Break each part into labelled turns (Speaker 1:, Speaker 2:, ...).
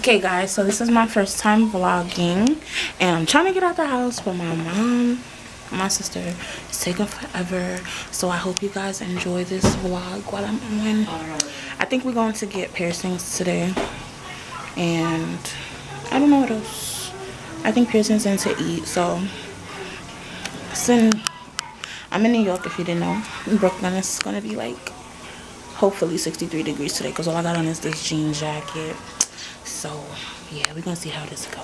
Speaker 1: Okay guys, so this is my first time vlogging and I'm trying to get out the house but my mom, my sister is taking forever. So I hope you guys enjoy this vlog while I'm on. I think we're going to get piercings today and I don't know what else. I think piercings and to eat so in, I'm in New York if you didn't know. In Brooklyn it's gonna be like hopefully 63 degrees today because all I got on is this jean jacket so yeah we're gonna see how this go.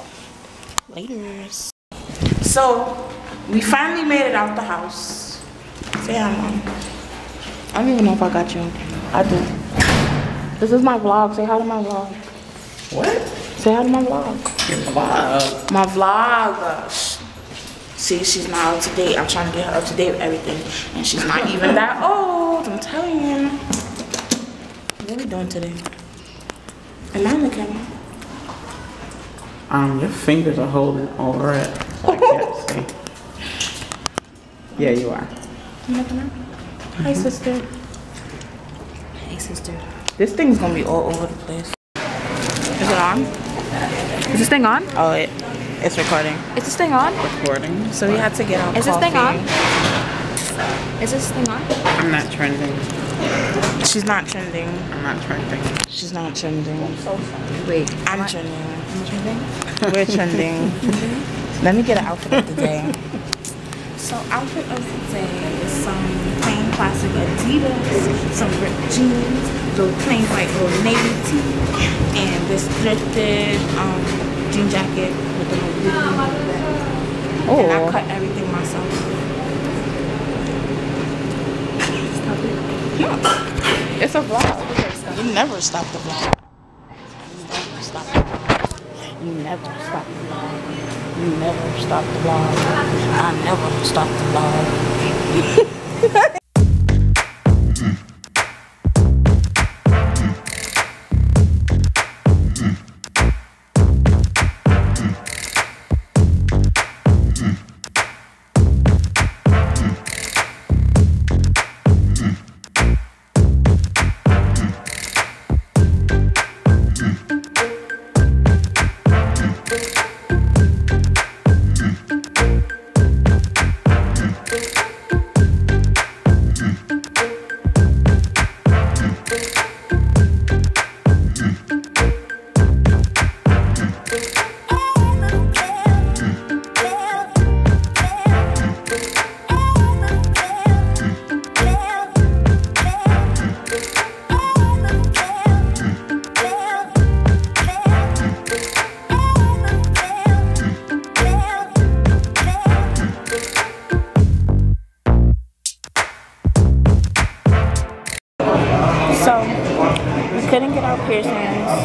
Speaker 1: Later so we finally made it out the house. Say hi mom i don't even know if i got you. I do. This is my vlog. Say hi to my vlog.
Speaker 2: What?
Speaker 1: Say hi to my vlog.
Speaker 2: Your vlog.
Speaker 1: My vlog. See she's not up to date. I'm trying to get her up to date with everything. And she's not even that old i'm telling you. What are we doing today? Am i in the camera
Speaker 2: um, your fingers are holding all red. I can't see. Yeah, you are.
Speaker 1: Hi, sister. Hey, sister. This thing's gonna be all over the place. Is it on?
Speaker 3: Is this thing on?
Speaker 1: Oh, it, it's recording.
Speaker 3: Is this thing on?
Speaker 2: Recording.
Speaker 1: So we had to get out
Speaker 3: Is this thing on? Is this thing on?
Speaker 2: I'm not trending.
Speaker 1: She's not trending.
Speaker 2: I'm not trending.
Speaker 1: She's not trending.
Speaker 3: So, wait.
Speaker 1: I'm trending.
Speaker 3: I'm trending?
Speaker 1: We're trending. Let me get an outfit of the day. So outfit of the day is some plain classic Adidas, some ripped jeans, the plain white old navy tee, and this thrifted um, jean jacket with the little blue on the. And I
Speaker 3: Oh.
Speaker 1: cut everything myself. It's a. You never stop the vlog. You never stop the vlog. You never stop the vlog. You never stop the vlog. I never stop the vlog.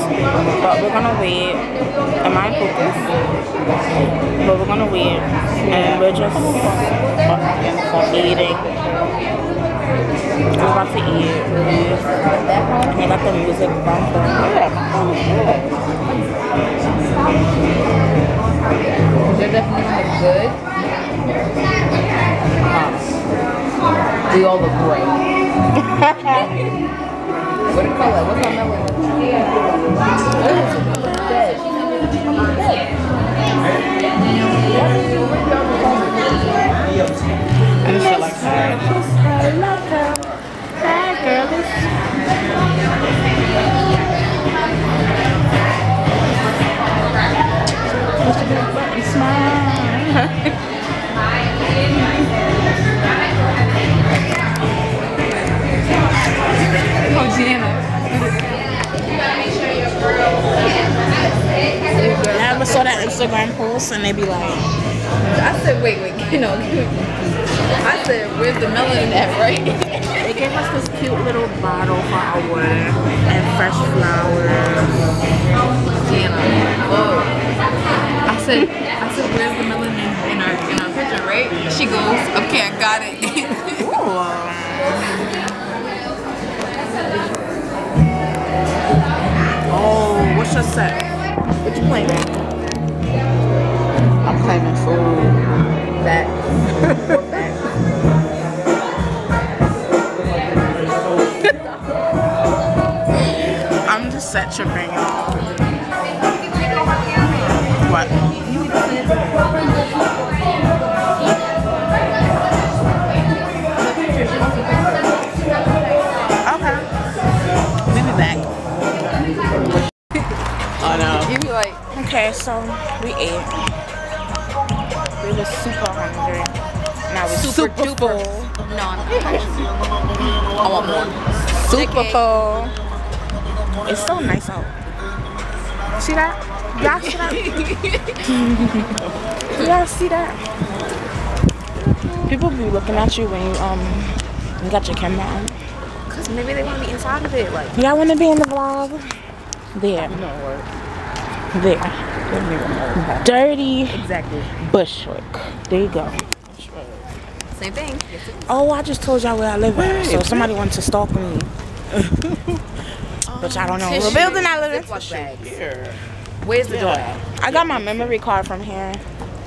Speaker 1: but we're gonna wait. Am I in focus? But we're gonna wait, and we're just eating. We're about to eat. They got the music bumping.
Speaker 3: They're definitely good. We all look great. what color? What's our melon?
Speaker 2: I
Speaker 1: ever saw that Instagram post and they be like,
Speaker 3: I said, wait, wait, you know. I said, where's the melon at, right?
Speaker 1: they gave us this cute little bottle for our water and fresh flowers.
Speaker 3: Gianna. Whoa. I said, I said, where's the melon in, in our in our picture, right? She goes, okay, I got it.
Speaker 1: Oh, what's your set? What you playing?
Speaker 3: That.
Speaker 1: I'm just set tripping, y'all.
Speaker 2: What? Okay. We'll be back. Oh no.
Speaker 3: You be like,
Speaker 1: Okay, so we ate. We were super hungry. Now we're
Speaker 3: Super
Speaker 1: super,
Speaker 3: duper.
Speaker 1: full.
Speaker 3: no, I'm not. I want more.
Speaker 1: Super full. It's so nice out. See that? Y'all see that? Y'all see that? People be looking at you when you um you got your camera on.
Speaker 3: Cause maybe they want to be inside of it. Like,
Speaker 1: Y'all wanna be in the vlog? There. There. Dirty
Speaker 3: exactly.
Speaker 1: Bushwick. There you go.
Speaker 3: Same thing.
Speaker 1: Oh, I just told y'all where I live at. So if somebody wants to stalk me. Which I don't know. Oh, what building I live in?
Speaker 2: Here.
Speaker 3: Where's the door at?
Speaker 1: I got my memory card from here.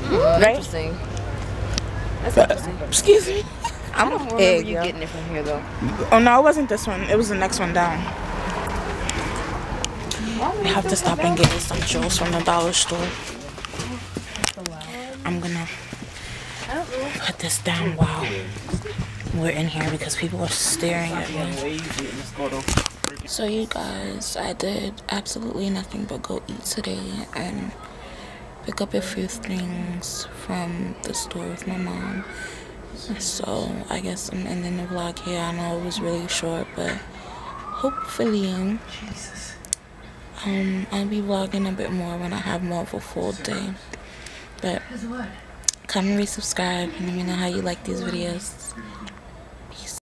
Speaker 3: Right?
Speaker 1: Right?
Speaker 3: Interesting. That's interesting.
Speaker 1: Excuse me.
Speaker 3: I don't remember
Speaker 1: Egg,
Speaker 3: you
Speaker 1: yeah.
Speaker 3: getting it from here though.
Speaker 1: Oh no, it wasn't this one. It was the next one down. I have to stop and get some juice from the dollar store. I'm gonna put this down while we're in here because people are staring at me. So you guys, I did absolutely nothing but go eat today and pick up a few things from the store with my mom. So I guess I'm ending the vlog here. I know it was really short, but hopefully um I'll be vlogging a bit more when I have more of a full day. But comment, rate, subscribe, and let me know how you like these videos.